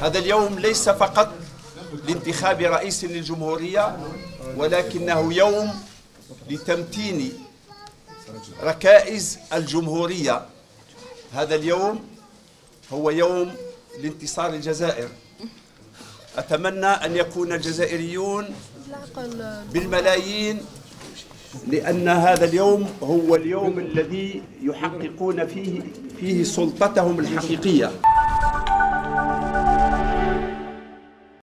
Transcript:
هذا اليوم ليس فقط لانتخاب رئيس للجمهورية ولكنه يوم لتمتين ركائز الجمهورية. هذا اليوم هو يوم لانتصار الجزائر. أتمنى أن يكون الجزائريون بالملايين لأن هذا اليوم هو اليوم الذي يحققون فيه فيه سلطتهم الحقيقية.